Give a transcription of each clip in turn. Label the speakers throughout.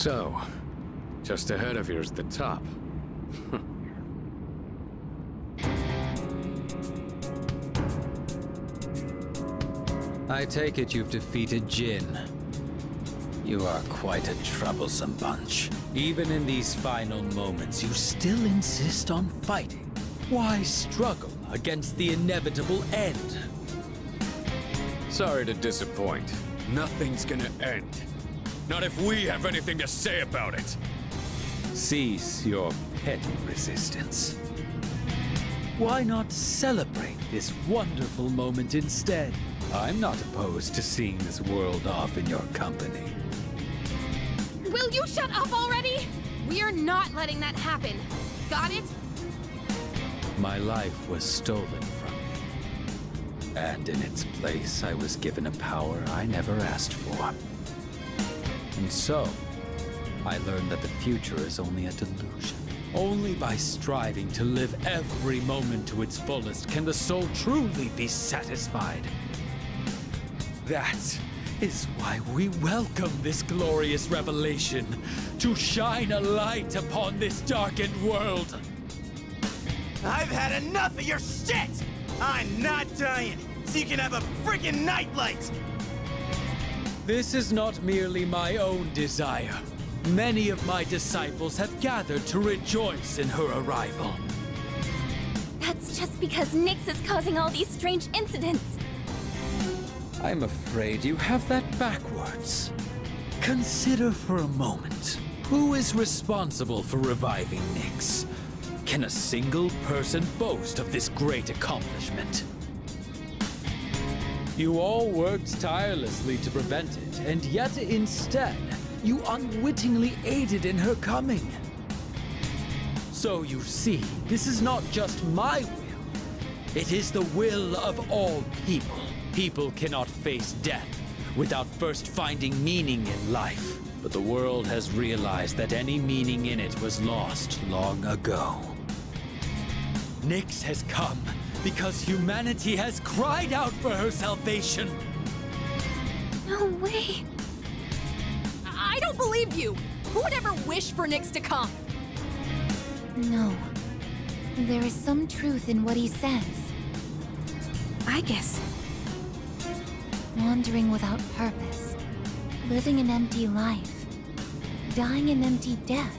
Speaker 1: So, just ahead of here's the top.
Speaker 2: I take it you've defeated Jin. You are quite a troublesome bunch. Even in these final moments, you still insist on fighting. Why struggle against the inevitable end?
Speaker 1: Sorry to disappoint. Nothing's gonna end. Not if we have anything to say about it.
Speaker 2: Cease your petty resistance. Why not celebrate this wonderful moment instead? I'm not opposed to seeing this world off in your company.
Speaker 3: Will you shut up already? We are not letting that happen. Got it?
Speaker 2: My life was stolen from me. And in its place, I was given a power I never asked for. And so, I learned that the future is only a delusion. Only by striving to live every moment to its fullest can the soul truly be satisfied. That is why we welcome this glorious revelation, to shine a light upon this darkened world.
Speaker 4: I've had enough of your shit! I'm not dying, so you can have a freaking nightlight!
Speaker 2: This is not merely my own desire. Many of my disciples have gathered to rejoice in her arrival.
Speaker 3: That's just because Nyx is causing all these strange incidents.
Speaker 2: I'm afraid you have that backwards. Consider for a moment, who is responsible for reviving Nyx? Can a single person boast of this great accomplishment? You all worked tirelessly to prevent it, and yet instead, you unwittingly aided in her coming. So you see, this is not just my will. It is the will of all people. People cannot face death without first finding meaning in life. But the world has realized that any meaning in it was lost long ago. Nyx has come because humanity has cried out for her salvation.
Speaker 3: No way.
Speaker 5: I don't believe you! Who would ever wish for Nyx to come?
Speaker 3: No. There is some truth in what he says. I guess. Wandering without purpose. Living an empty life. Dying an empty death.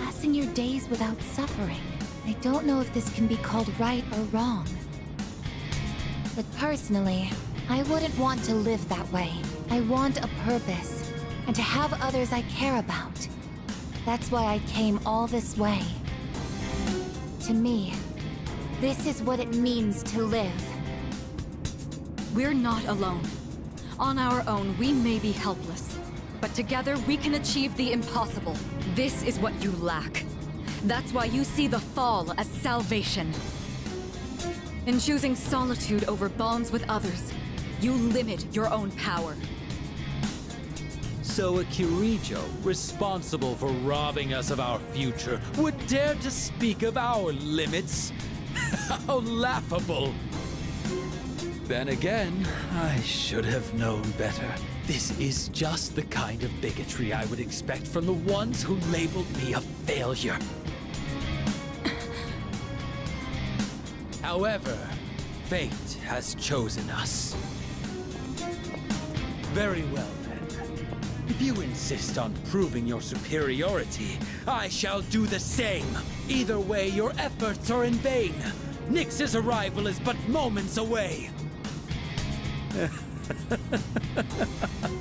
Speaker 3: Passing your days without suffering. I don't know if this can be called right or wrong. But personally, I wouldn't want to live that way. I want a purpose, and to have others I care about. That's why I came all this way. To me, this is what it means to live.
Speaker 5: We're not alone. On our own, we may be helpless. But together, we can achieve the impossible. This is what you lack. That's why you see the fall as salvation. In choosing solitude over bonds with others, you limit your own power.
Speaker 2: So a Kirijo, responsible for robbing us of our future, would dare to speak of our limits? How laughable! Then again, I should have known better. This is just the kind of bigotry I would expect from the ones who labeled me a failure. However, fate has chosen us. Very well then. If you insist on proving your superiority, I shall do the same. Either way, your efforts are in vain. Nyx's arrival is but moments away.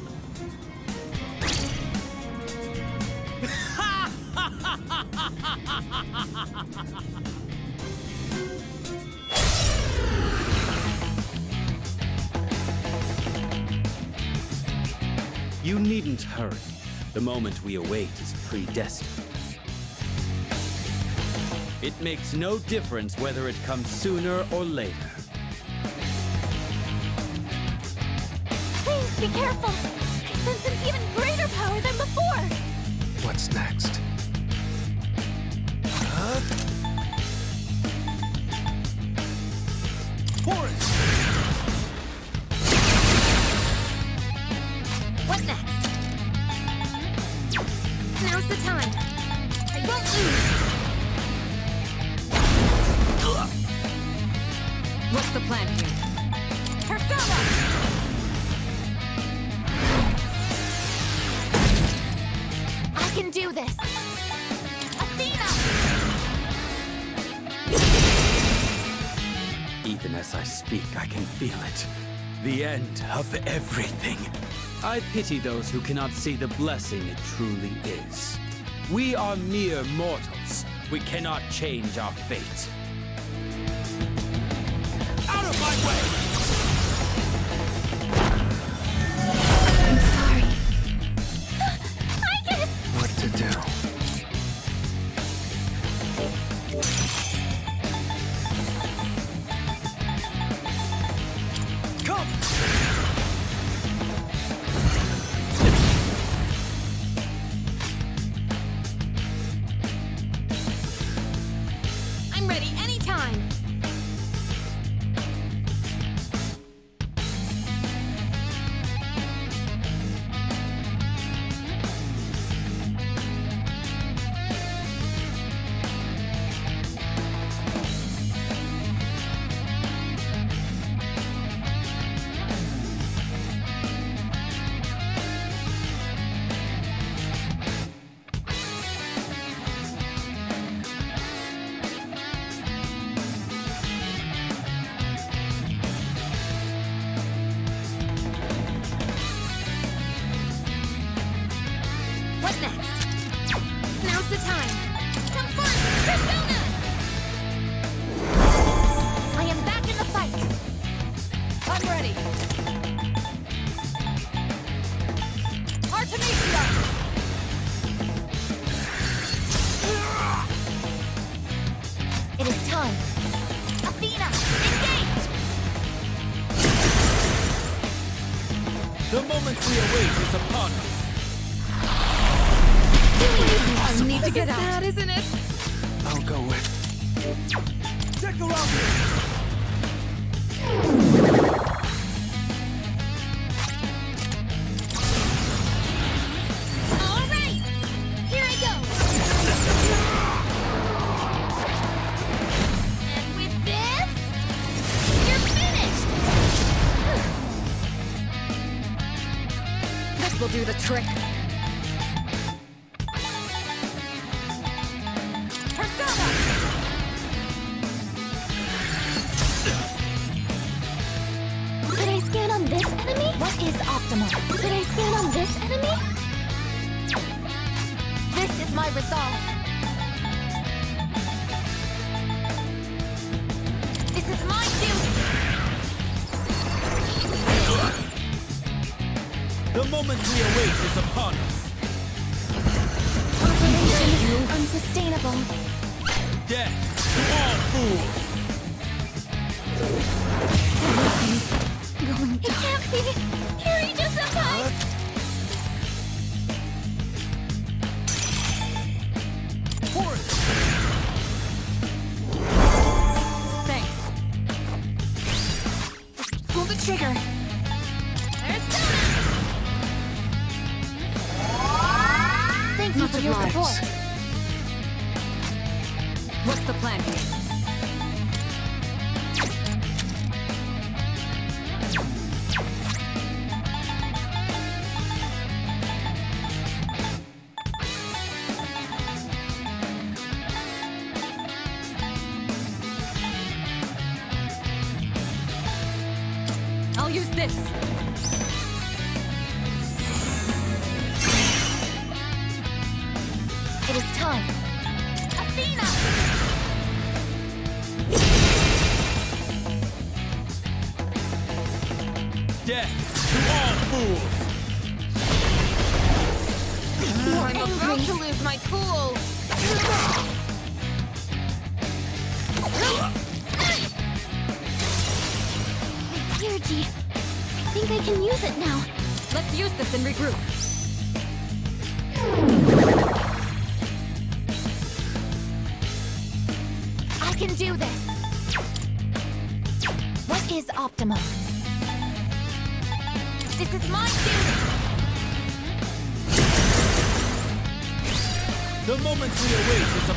Speaker 2: You needn't hurry. The moment we await is predestined. It makes no difference whether it comes sooner or later.
Speaker 3: Please be careful! I sense an even greater power than before!
Speaker 1: What's next?
Speaker 3: Next?
Speaker 5: I
Speaker 1: pity those who cannot see the blessing it truly is. We are mere mortals. We cannot change our fate.
Speaker 5: use this.
Speaker 3: It is time. Athena!
Speaker 1: Death to all fools!
Speaker 3: Oh, I'm about to
Speaker 5: lose my cool! Let's use this and regroup.
Speaker 3: I can do this. What is optimal? This is my duty!
Speaker 2: The moment we await is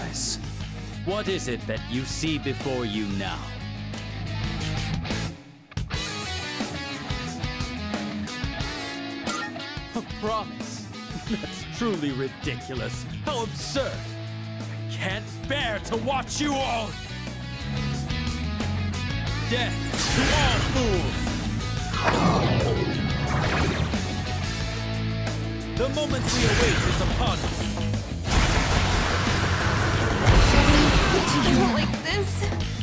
Speaker 2: eyes. What is it that you see before you now? A promise? That's truly ridiculous. How absurd! I can't bear to watch you all! Death to all fools! The moment we await is upon us!
Speaker 1: Do like this?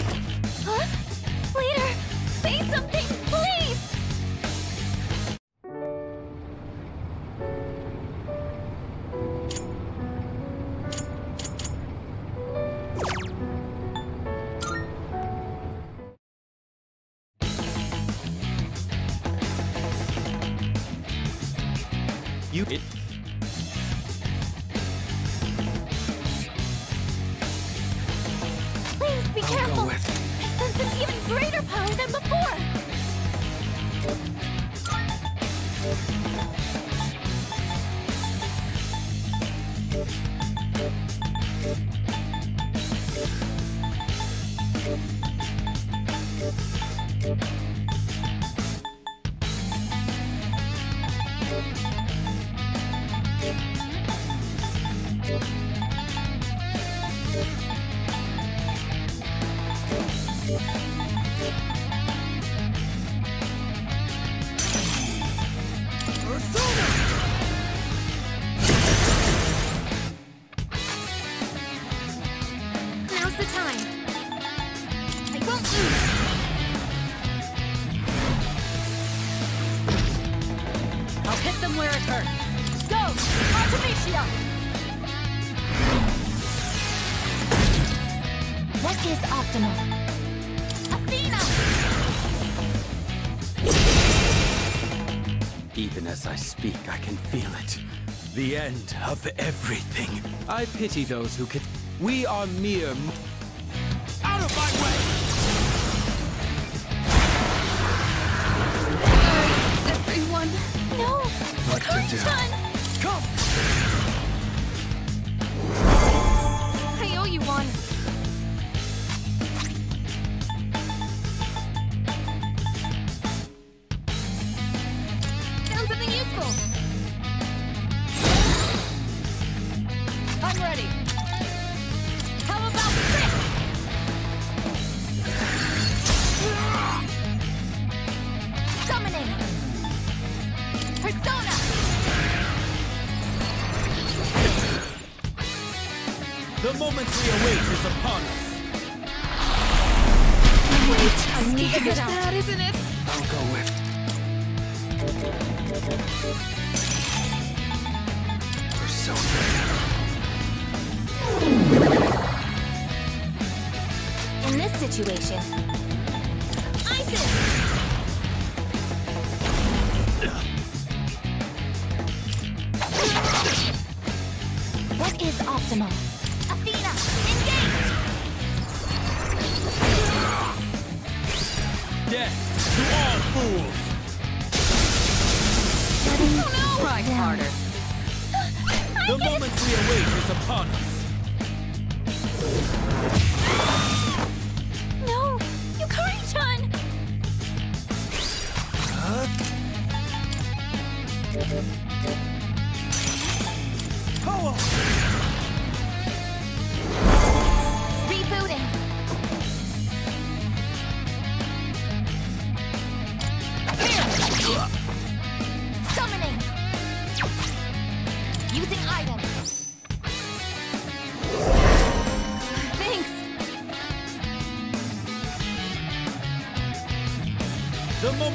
Speaker 2: end of everything. I pity those who can... We are mere... Out of my way!
Speaker 1: Everyone, no!
Speaker 3: What to do?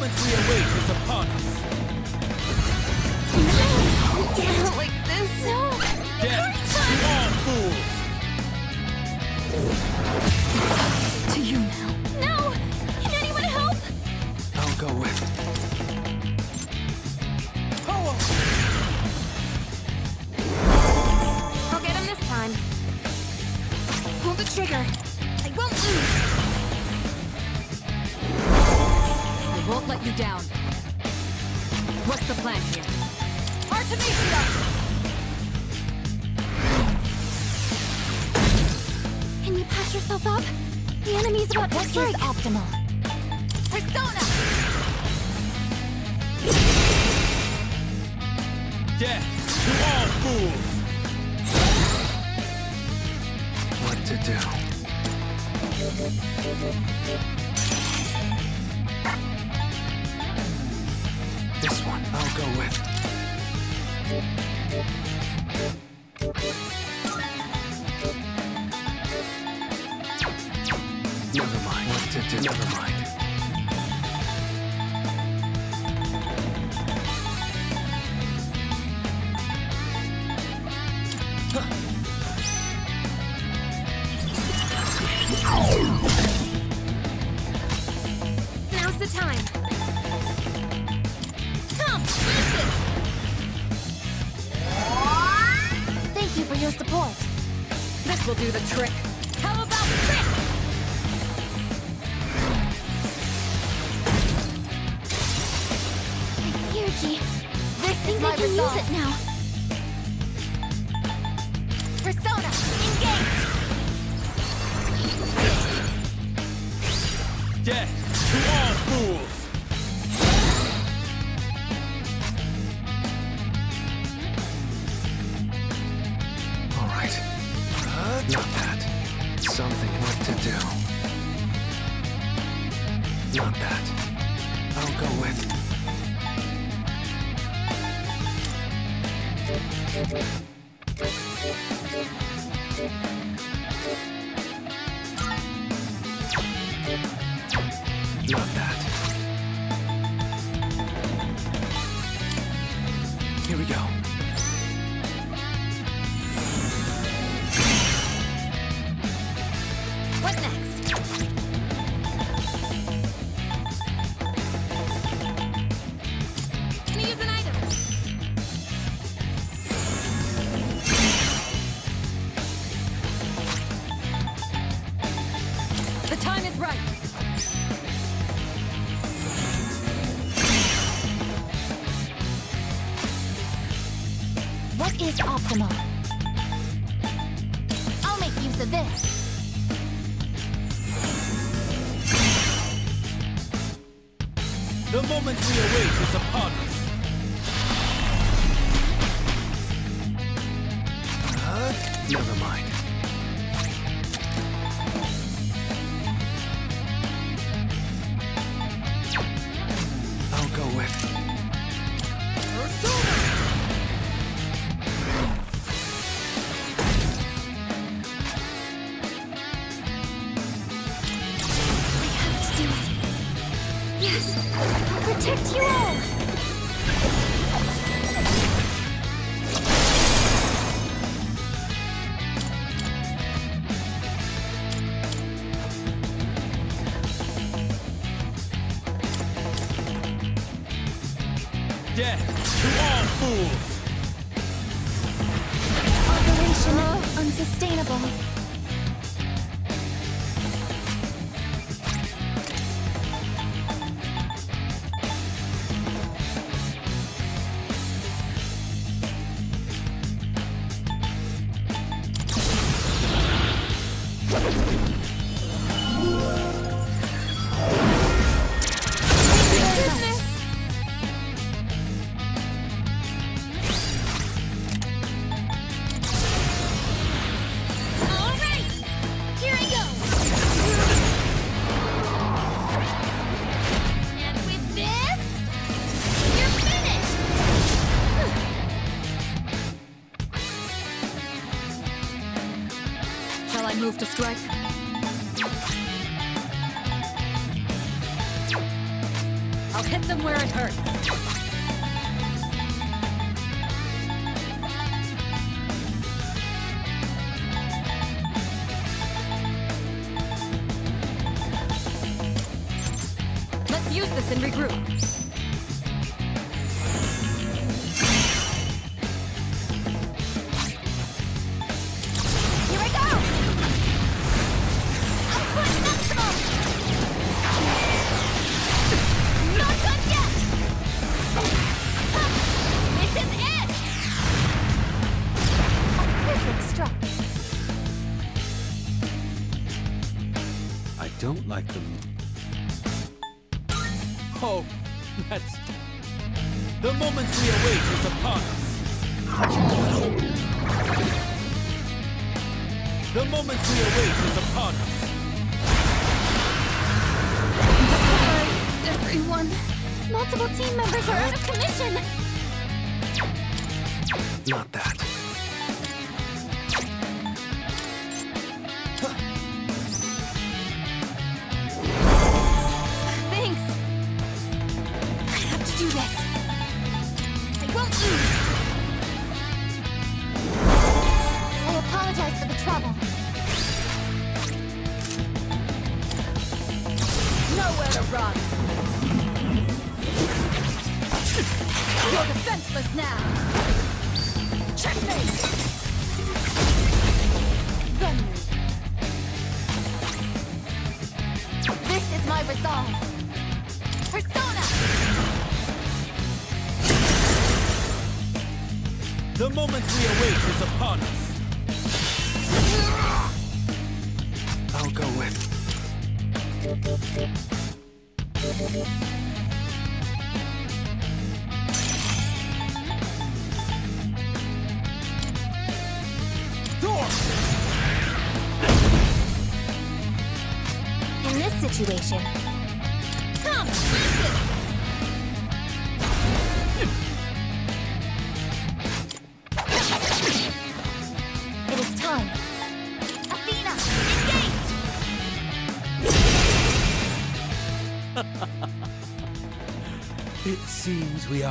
Speaker 2: Moment we await is upon us.
Speaker 1: Yeah, like this? No!
Speaker 6: Death to all fools!
Speaker 5: To you now.
Speaker 1: No! Can anyone help?
Speaker 7: I'll go with.
Speaker 1: I'll get him this time. Pull the trigger. I won't lose.
Speaker 5: Won't let you down. What's the plan here? Artemisia!
Speaker 1: Can you patch yourself up? The enemy's about to strike. optimal? Persona!
Speaker 6: Death to all fools!
Speaker 7: What to do. Go with.
Speaker 1: Optimal? Use this
Speaker 3: and regroup.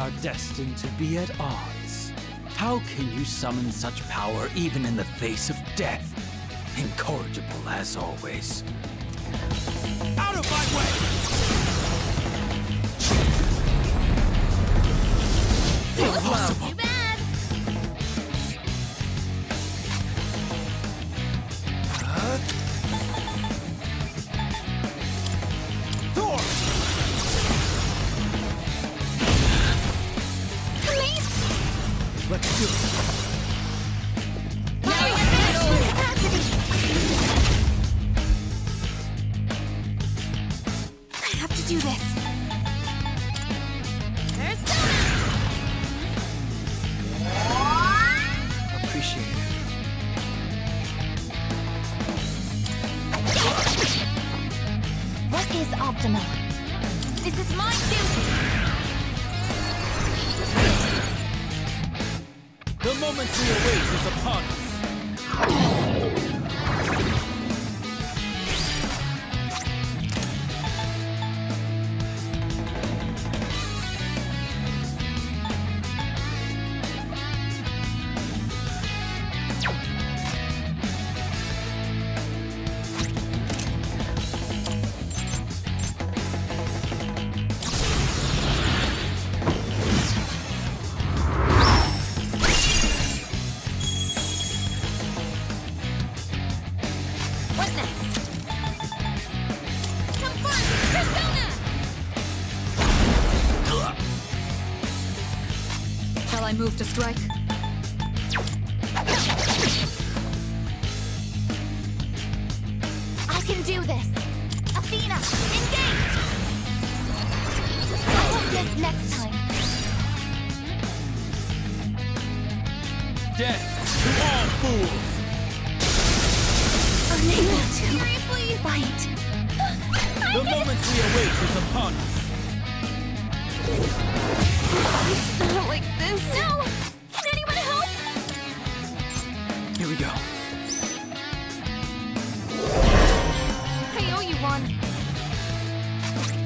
Speaker 8: are
Speaker 2: destined to be at odds. How can you summon such power even in the face of death? Incorrigible as always.
Speaker 1: Out of my way! Impossible!
Speaker 3: Just strike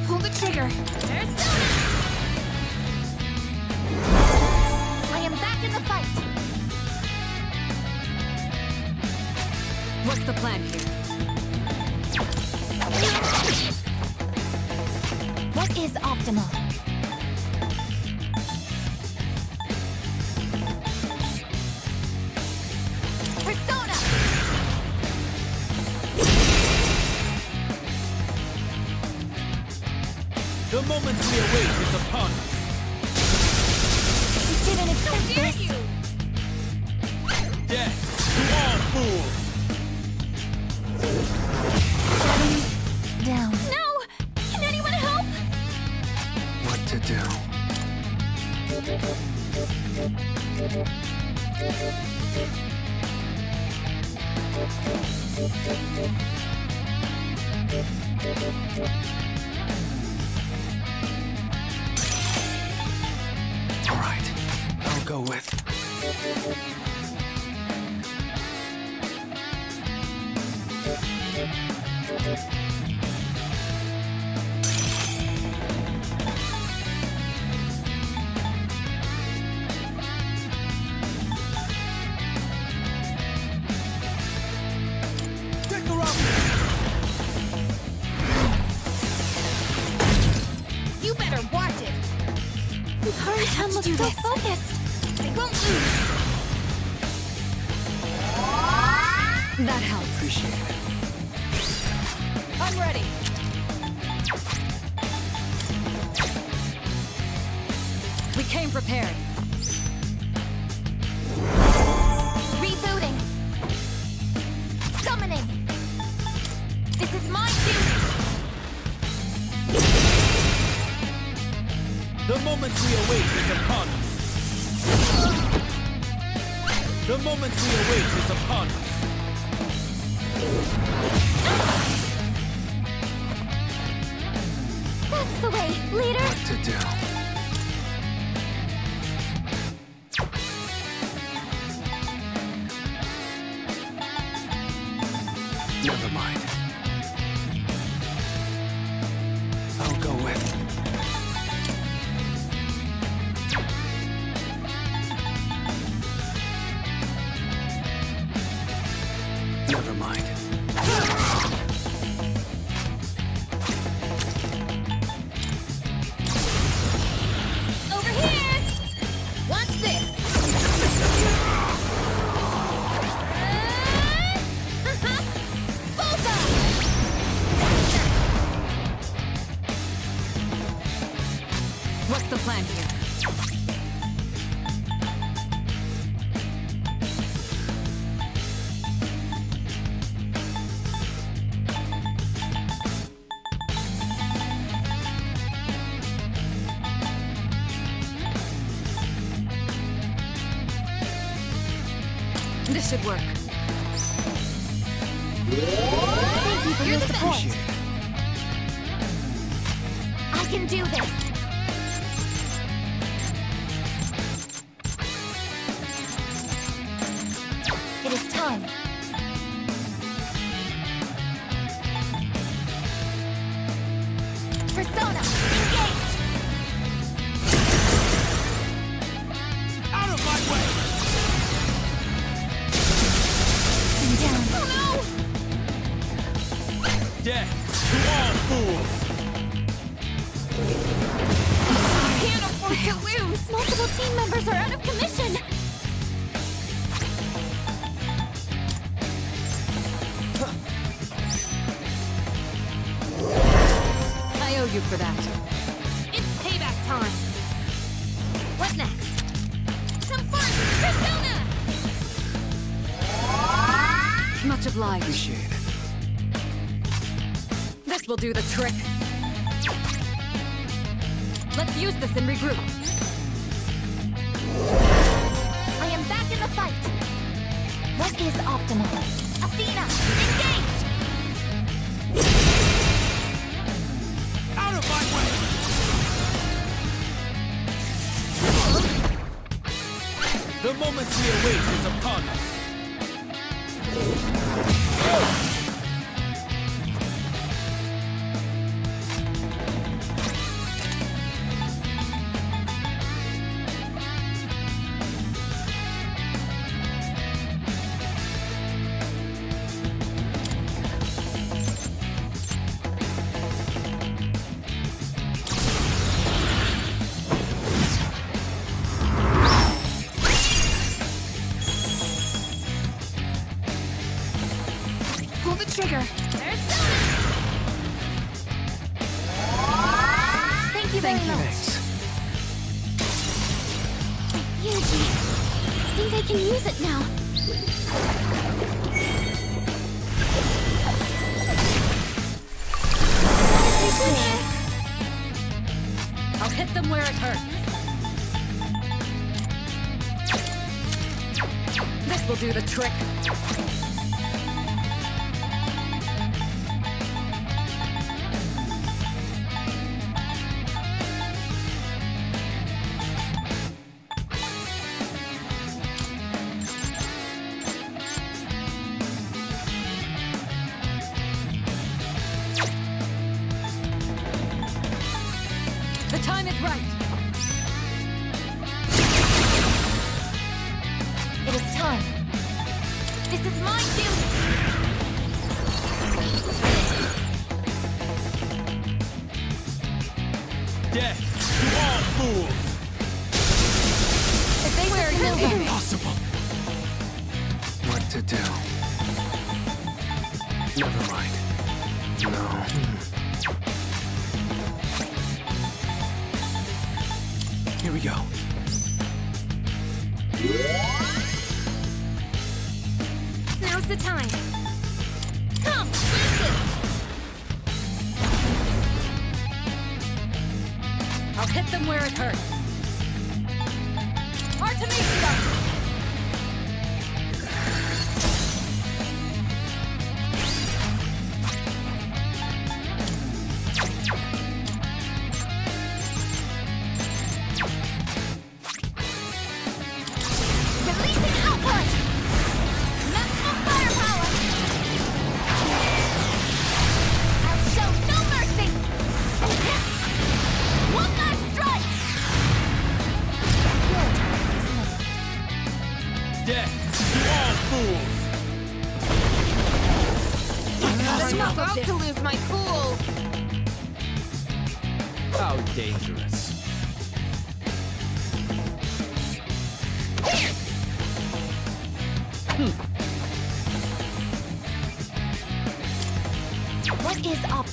Speaker 8: Pull
Speaker 1: the
Speaker 3: trigger. There's I am back in the fight.
Speaker 5: What's the plan here?
Speaker 3: What is optimal?
Speaker 7: Never mind.
Speaker 5: should work. Will do the trick. Let's use this and regroup.
Speaker 3: I am back in the fight. What is optimal? Athena, engage!
Speaker 6: Out of my way! The moment we await is upon us.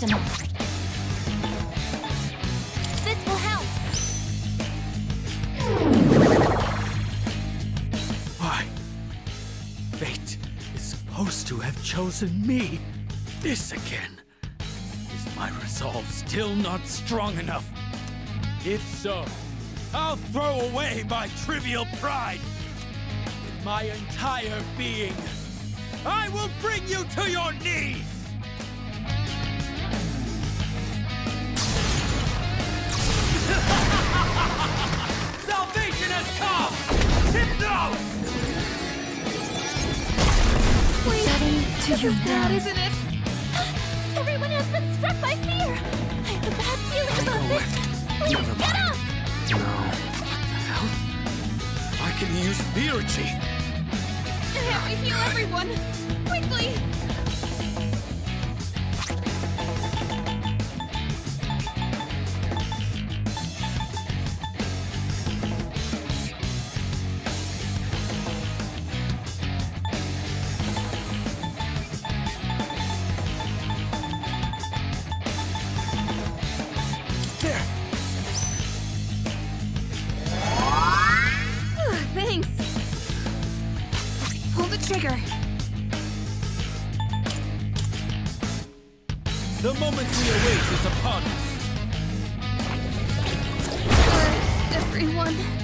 Speaker 9: Optimal? This will help.
Speaker 2: Why? Fate is supposed to have chosen me. This again. Is my resolve still not strong enough? If so, I'll throw away my trivial pride. With my entire being, I will bring you to your knees!
Speaker 9: Is bad, isn't it? Everyone has been struck by fear. I have a bad feeling about this. Please
Speaker 7: Never
Speaker 9: get up.
Speaker 7: No.
Speaker 2: hell? I can use Spirity!
Speaker 9: Help me heal everyone. Everyone.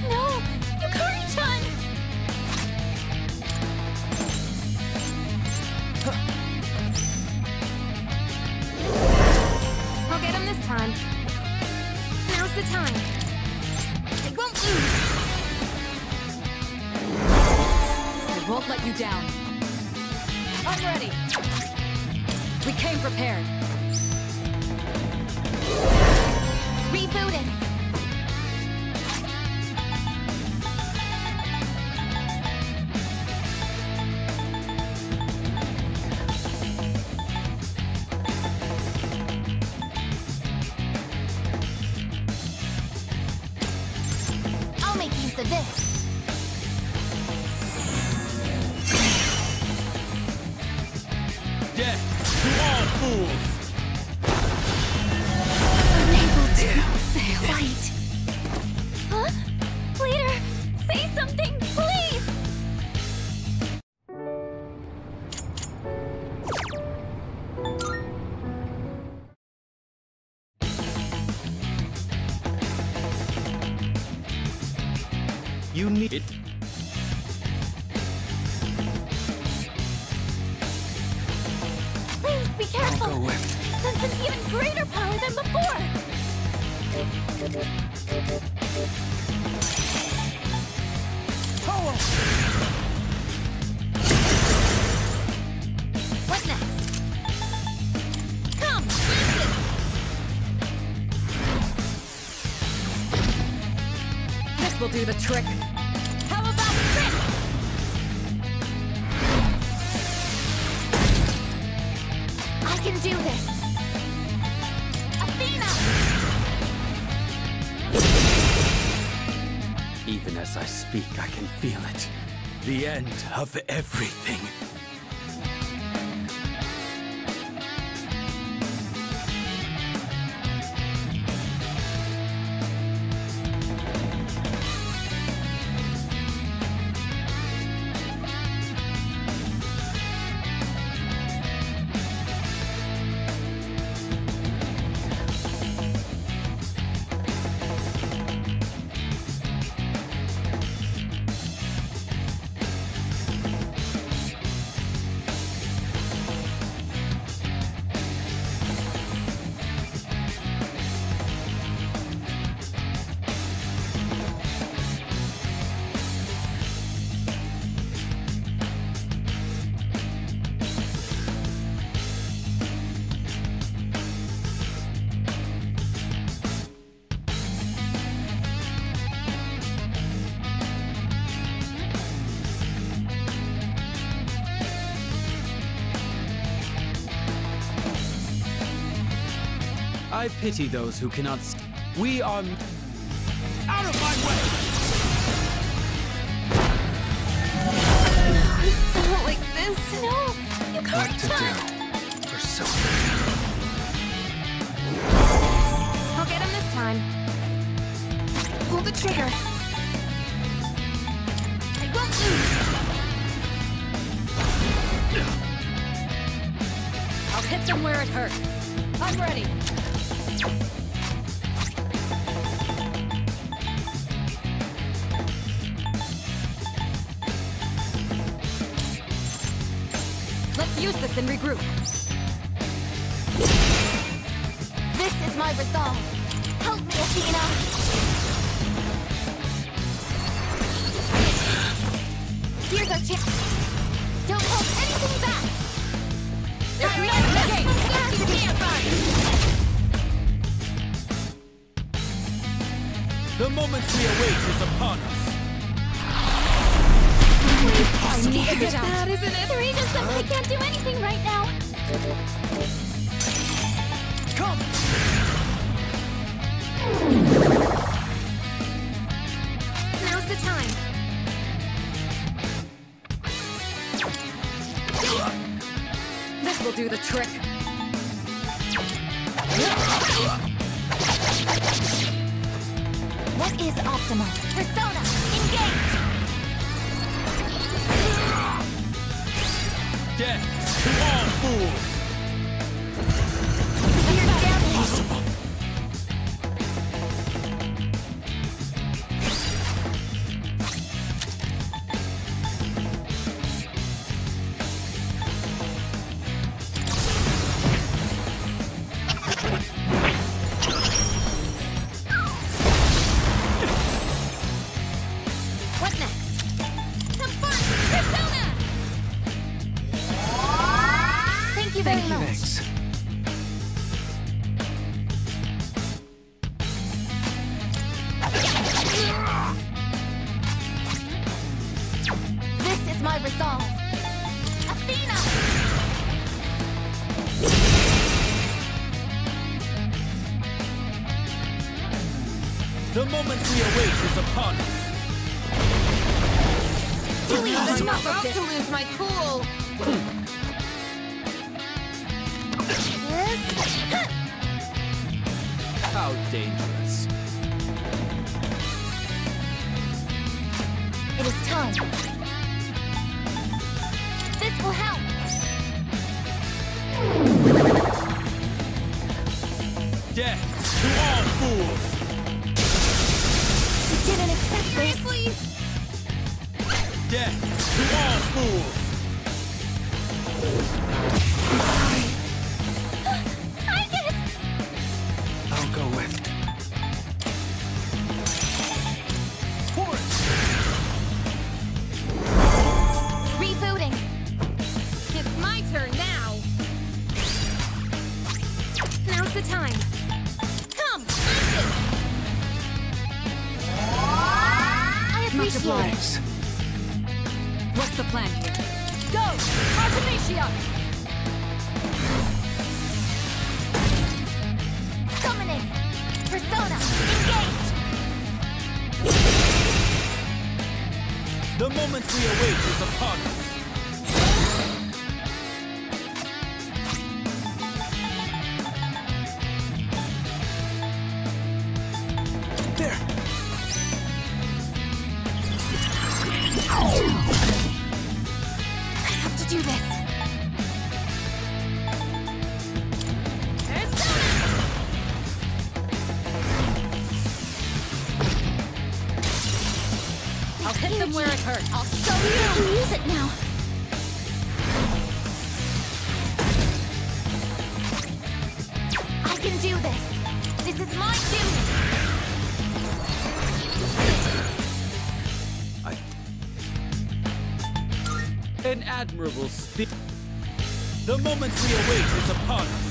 Speaker 9: the
Speaker 2: trick.
Speaker 3: I
Speaker 9: pity those who cannot. We are.
Speaker 3: That is optimal. Persona, engage!
Speaker 9: Death to all fools!
Speaker 6: admirable speed. The moment we await is upon us.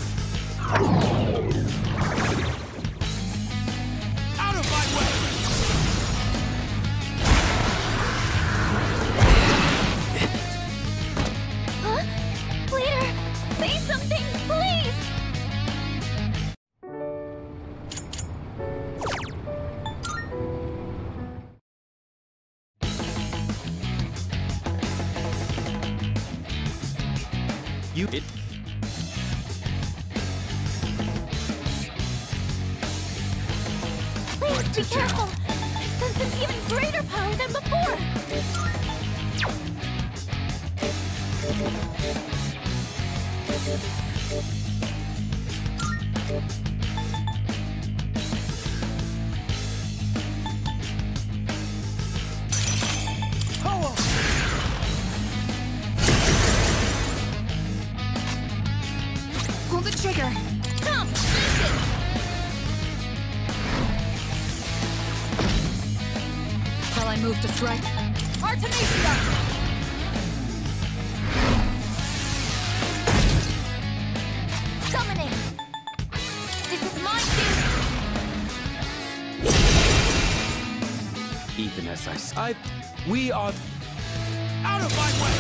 Speaker 6: Out of my way!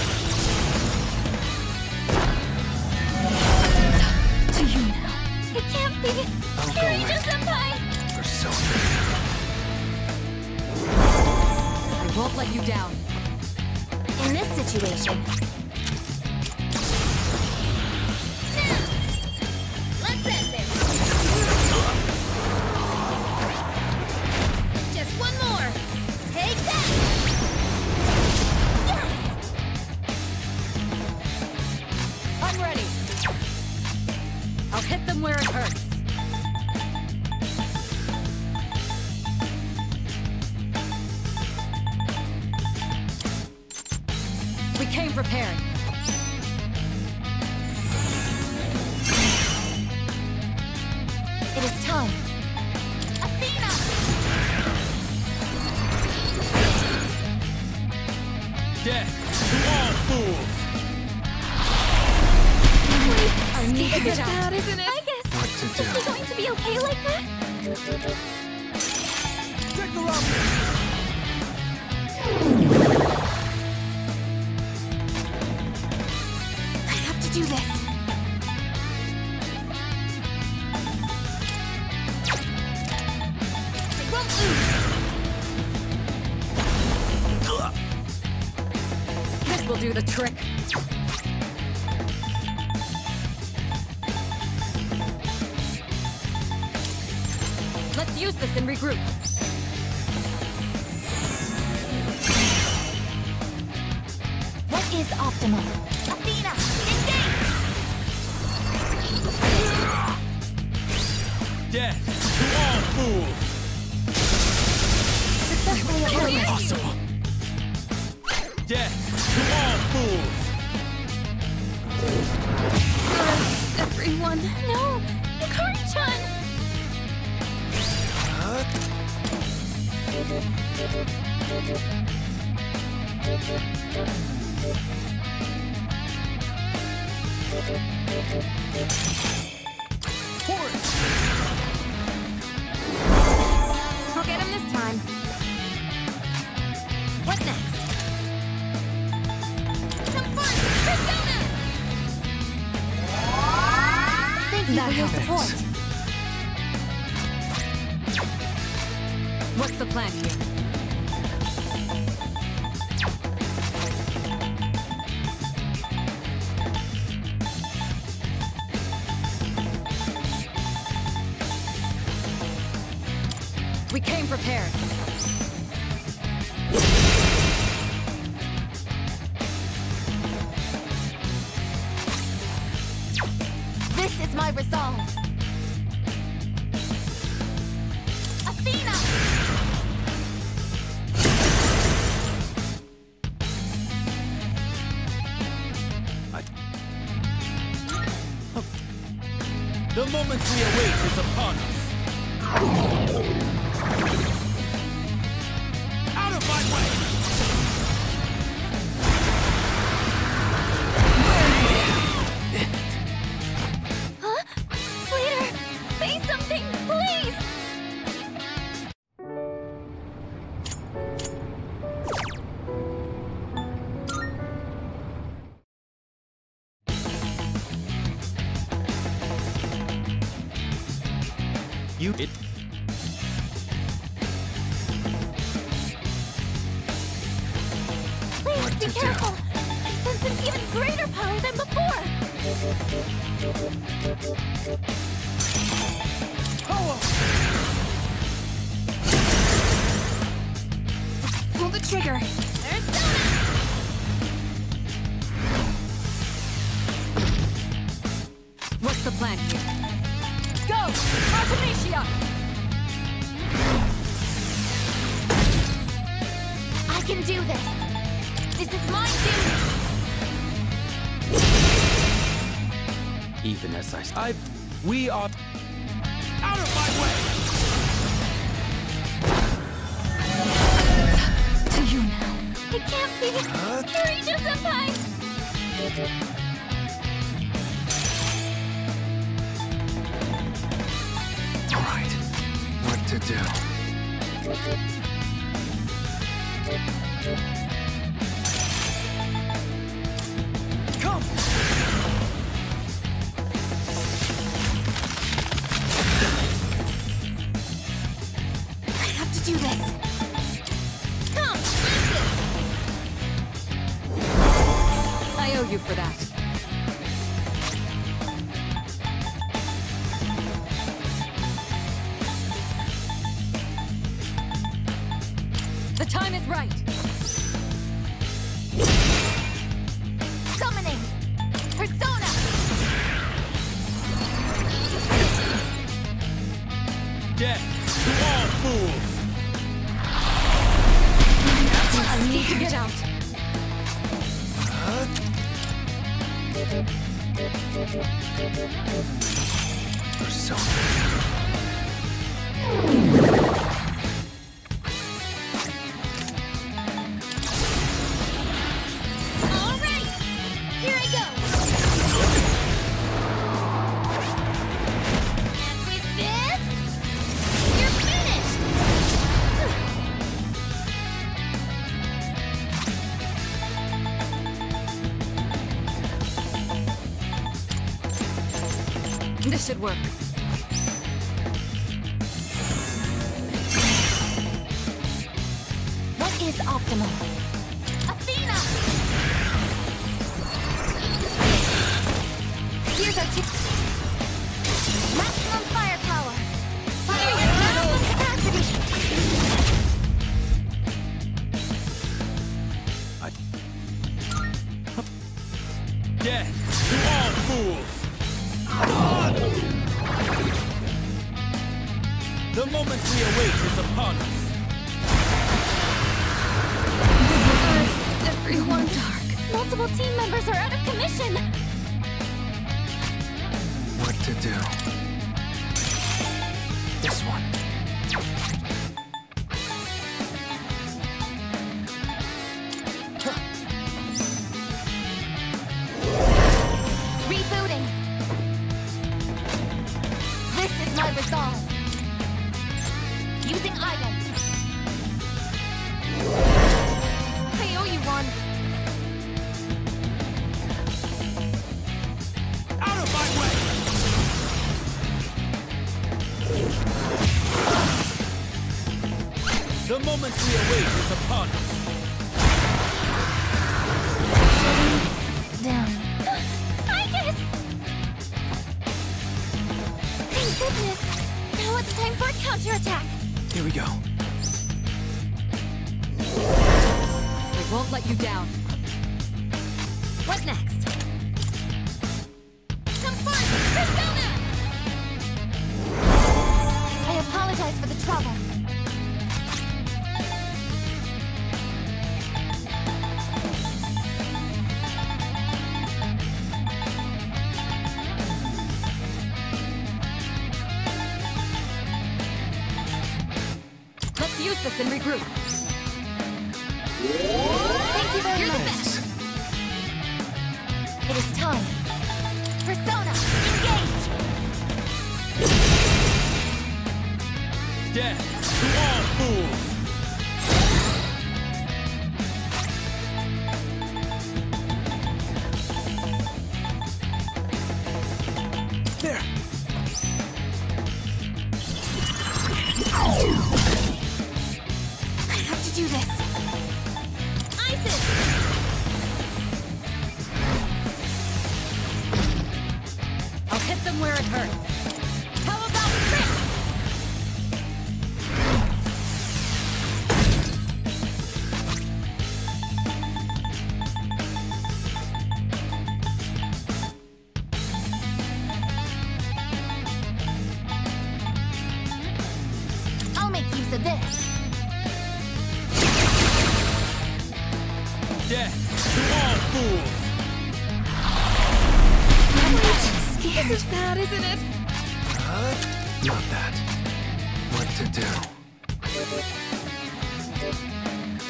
Speaker 7: To
Speaker 1: you now. It can't be! Senpai!
Speaker 7: You're so.
Speaker 5: I won't let you down.
Speaker 1: In this situation,
Speaker 3: Thank you
Speaker 1: that
Speaker 3: for your
Speaker 1: happens.
Speaker 3: support.
Speaker 1: What's the plan here?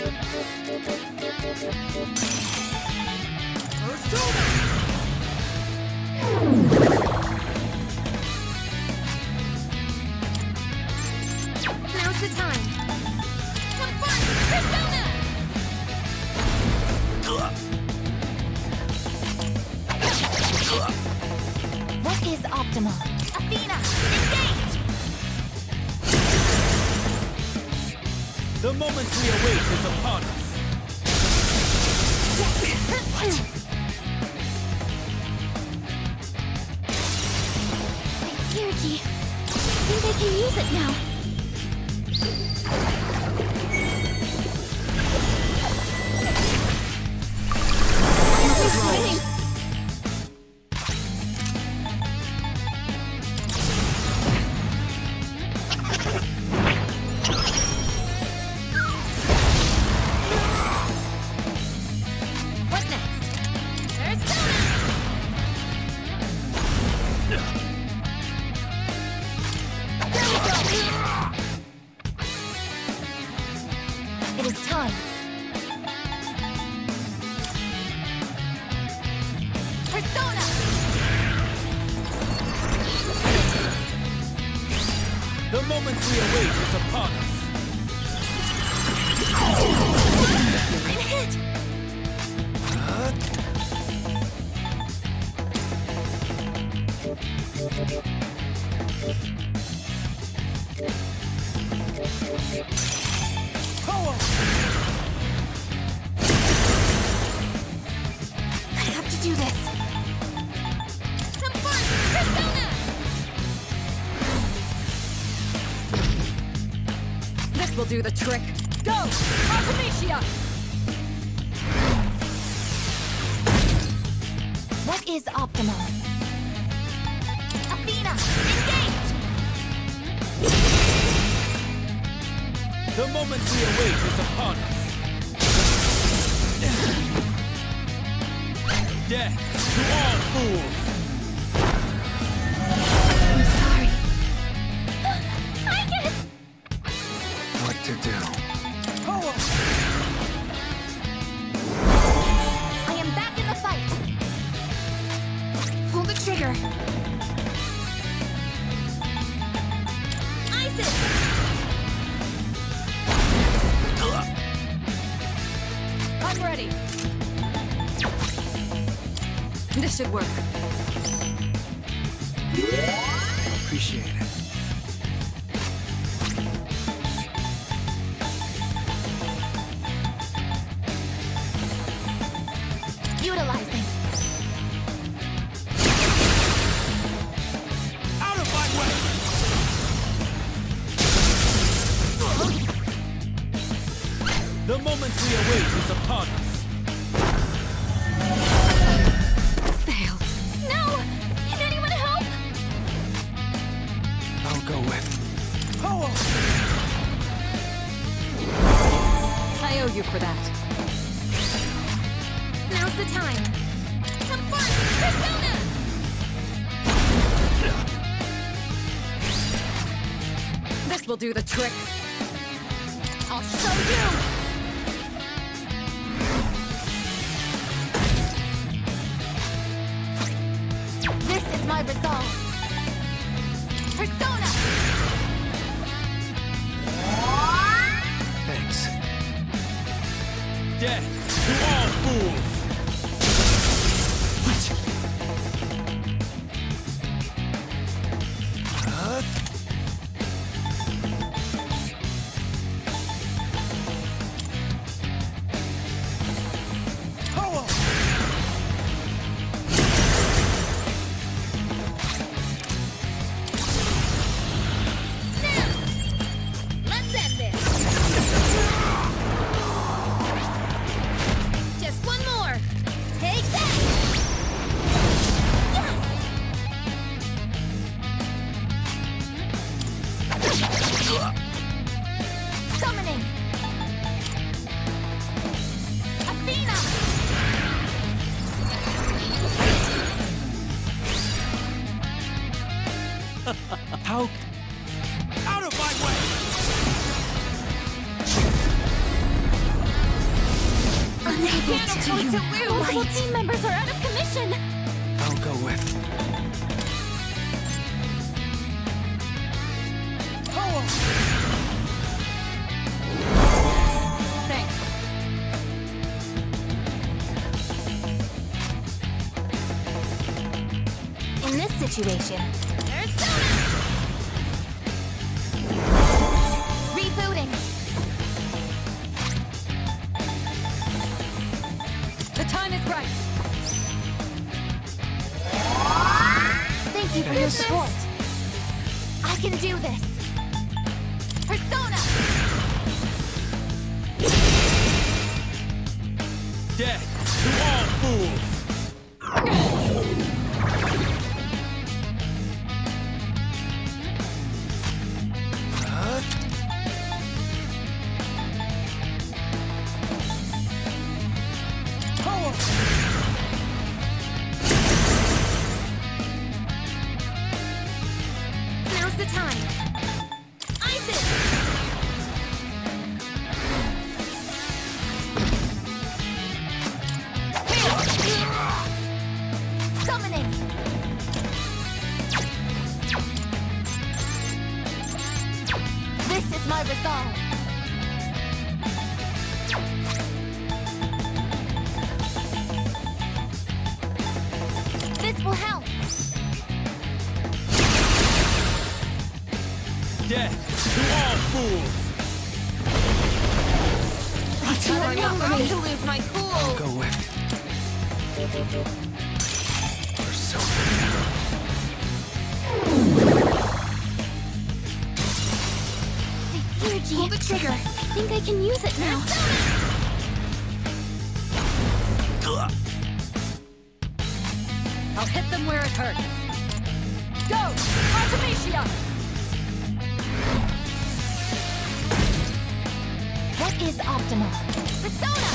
Speaker 1: Now's do
Speaker 3: the trick. Go!
Speaker 5: should work. will do the trick.
Speaker 6: to
Speaker 3: lose! My team members are out of commission! can use it now.
Speaker 5: I'll hit them where it hurts. Go! Artemisia!
Speaker 3: What is optimal? Persona!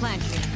Speaker 3: plant.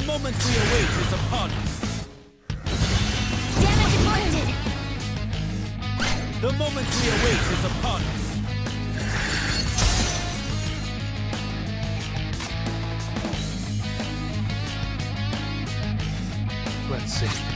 Speaker 6: The moment we await is upon us.
Speaker 3: Damage avoided.
Speaker 6: The moment we await is upon us.
Speaker 7: Let's see.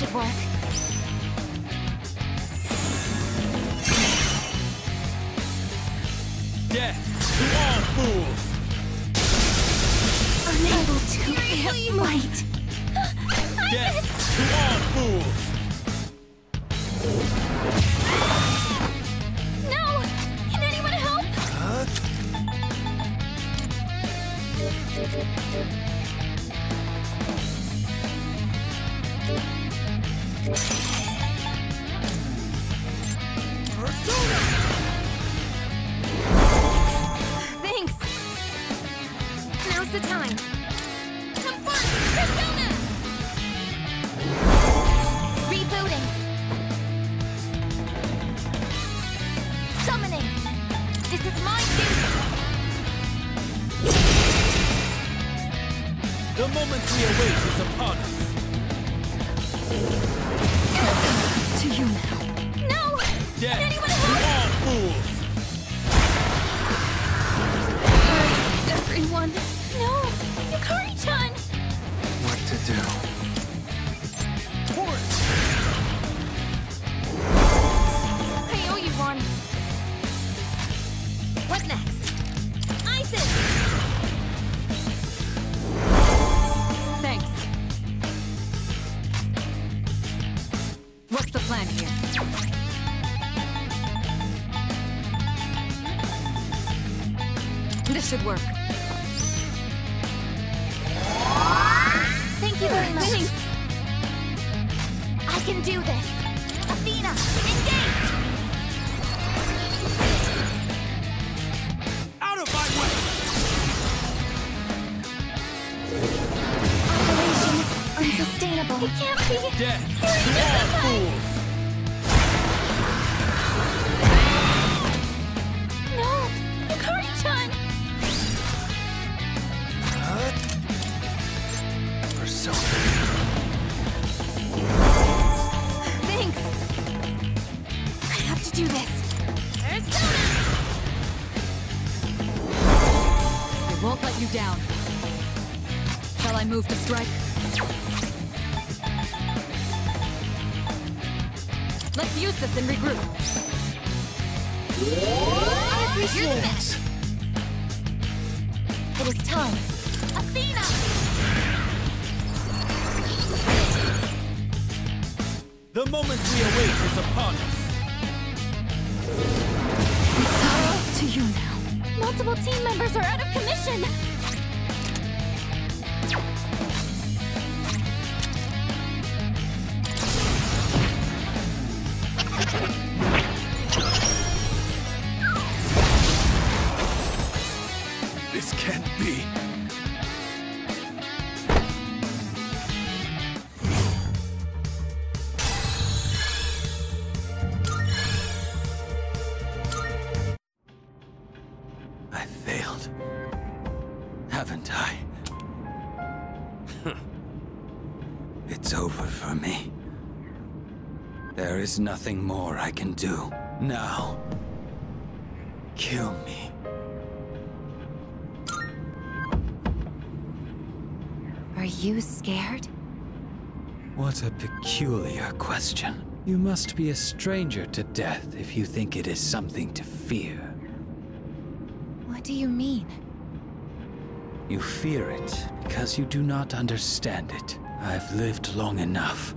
Speaker 3: should work.
Speaker 6: Death to all fools!
Speaker 3: Unable to... Light!
Speaker 6: Death to all fools!
Speaker 3: Do this.
Speaker 7: Persona.
Speaker 3: I
Speaker 5: won't let you down. Shall I move to strike? Let's use this and regroup.
Speaker 3: I appreciate it. It is time. Athena!
Speaker 4: The moment we await is upon us.
Speaker 5: To you now.
Speaker 3: Multiple team members are out of commission.
Speaker 6: There is nothing more I can do. Now, kill me.
Speaker 3: Are you scared?
Speaker 2: What a peculiar question. You must be a stranger to death if you think it is something to fear.
Speaker 3: What do you mean?
Speaker 2: You fear it because you do not understand it. I've lived long enough.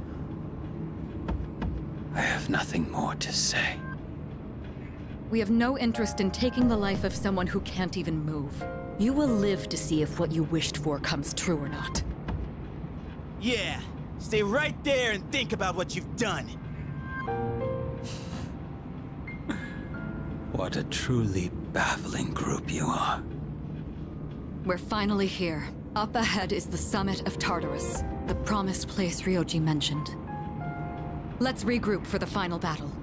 Speaker 2: I have nothing more to say.
Speaker 5: We have no interest in taking the life of someone who can't even move. You will live to see if what you wished for comes true or not.
Speaker 4: Yeah, stay right there and think about what you've done.
Speaker 2: What a truly baffling group you are.
Speaker 5: We're finally here. Up ahead is the summit of Tartarus, the promised place Ryoji mentioned. Let's regroup for the final battle.